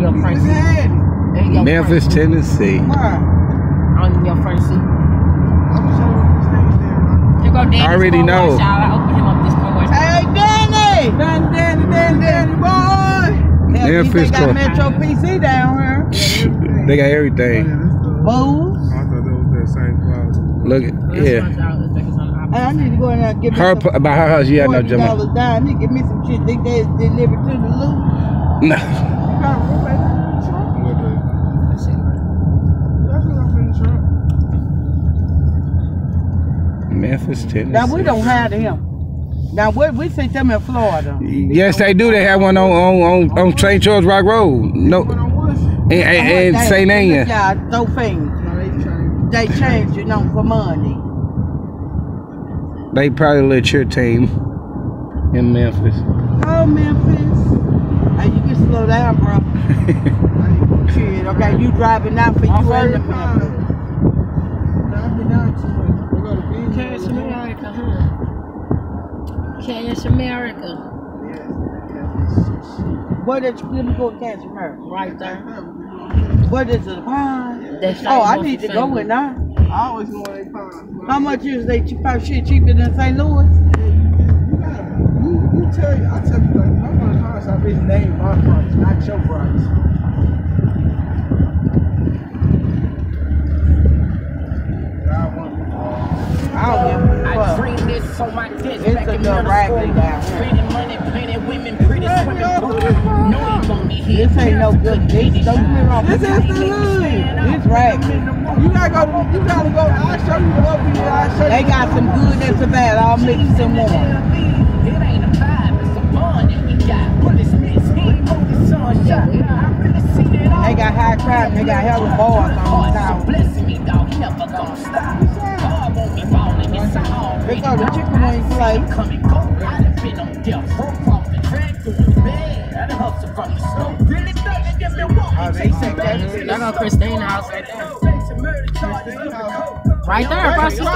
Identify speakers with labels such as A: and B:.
A: in your front seat. In your
B: Memphis,
A: front,
B: Tennessee.
C: Why?
A: on your front seat.
D: I'm showing you things there, man.
A: Here go Danny's
B: I already know.
A: wash, y'all. I opened him up this car.
C: Hey, Danny!
D: Danny, Danny, Danny, Danny, boy.
C: Hell, you
B: Memphis
C: think got
B: car-
C: Metro PC down here.
B: They got everything.
D: Oh,
C: Booze.
D: I thought that was that same closet.
B: Look, yeah.
A: one's out. Looks like it's on the opposite
C: Hey, I need to go in there and get me
B: Her
C: some
B: about her house, yeah, I know,
C: forty
B: Jimmy.
C: dollars down. Need to get me some shit. Think they delivered to the loop.
B: No.
D: You got a roommate in the trunk? What the? That's what I'm in the trunk.
B: Memphis, Tennessee.
C: Now we don't have them. Now we we see them in Florida.
B: Yes, they do. They have one on on on, on St. Charles Rock Road. No,
D: But on Woodson.
B: and, and, and St. Ann.
C: Yeah, things.
D: No, they changed.
C: They change, you know, for money.
B: They probably let your team in Memphis.
C: Oh, Memphis. Hey, slow down, bro. Shit, okay, you driving now for you
D: I'm
C: the
D: very
C: Memphis.
D: I've been down too much. We go to Beans.
A: Cash America, huh? Cash America.
C: What is, let me go to Cash America.
A: Right there.
C: What is it, a pine?
A: That's
C: Oh, I need to go
A: St.
C: with that.
D: I always want a pound.
C: How much is they cheap, probably shit cheaper than St. Louis?
D: Bitch name my price, not your price. I want
C: I don't give a
E: I
C: fuck.
E: dream this on my desk
C: It's
E: back
C: a
E: in
C: little
E: middle school. Pretty money, plenty women, pretty swimming pool. No, he want me here.
C: This ain't no good dish. Don't get me wrong.
D: This is the hood.
C: This raggedy.
D: You gotta go, you gotta go, I'll show you the here, I'll show you.
C: They got some good and some bad all mixed in one. High crime. They got hella bars on
E: Heart so blessing me, dog. He never gonna stop. God want me ballin', it's all
C: They go to chicken wing place.
E: coming cold. I done been on death row from the track through the bed. I done hustle from the snow. Really thuggin', give me one.
C: Oh, they say that.
A: There go Christine house right there. Right there, across the street.